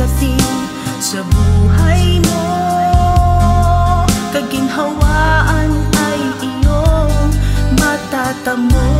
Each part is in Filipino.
kasi sa buhay mo Kaginhawaan ay iyong matatamo.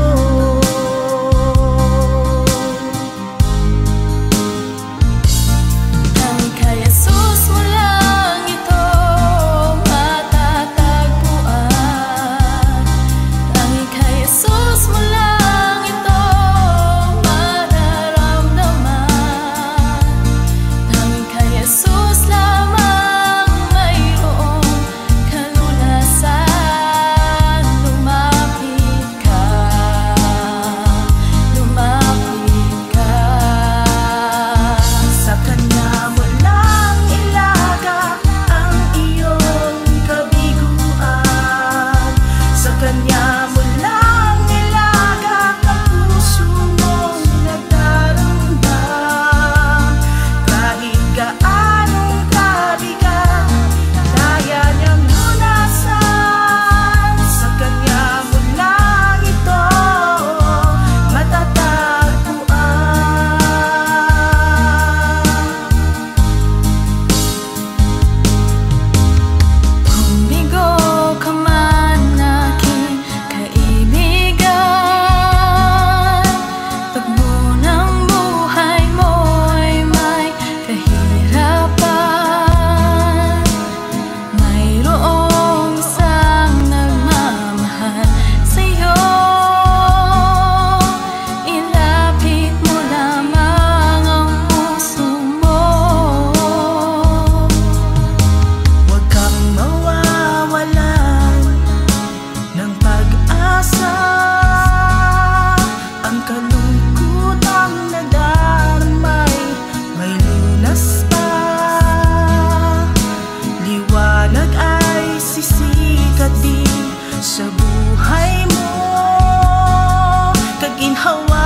ให้มัก็กินเฮา